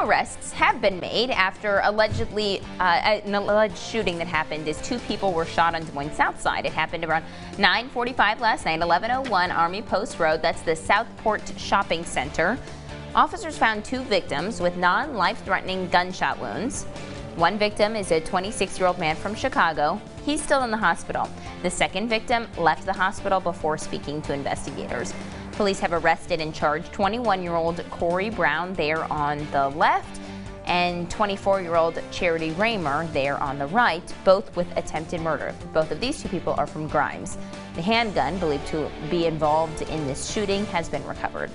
arrests have been made after allegedly uh, an alleged shooting that happened as two people were shot on Des Moines South Side. It happened around 9:45 last night, 1101 Army Post Road. That's the Southport Shopping Center. Officers found two victims with non-life-threatening gunshot wounds. One victim is a 26-year-old man from Chicago. He's still in the hospital. The second victim left the hospital before speaking to investigators. Police have arrested and charged 21-year-old Corey Brown there on the left and 24-year-old Charity Raymer there on the right, both with attempted murder. Both of these two people are from Grimes. The handgun believed to be involved in this shooting has been recovered.